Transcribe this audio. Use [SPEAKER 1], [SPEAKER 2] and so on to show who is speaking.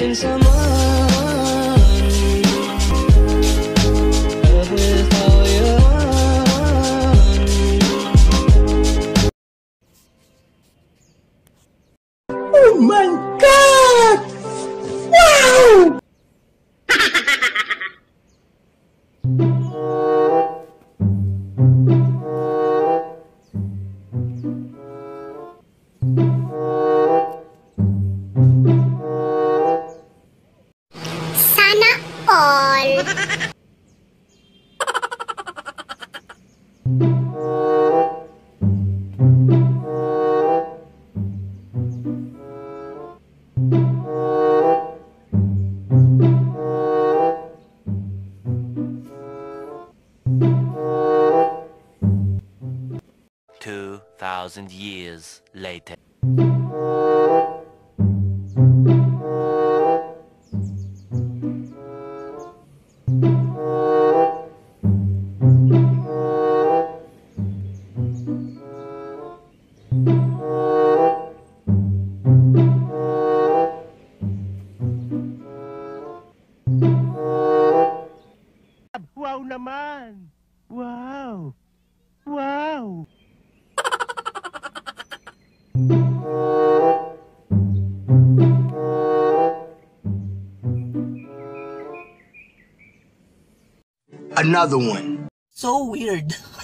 [SPEAKER 1] missing someone.
[SPEAKER 2] Oh my
[SPEAKER 3] Sana all.
[SPEAKER 4] Two thousand years later.
[SPEAKER 5] Wow naman! Wow! Wow!
[SPEAKER 2] Another one.
[SPEAKER 6] So weird.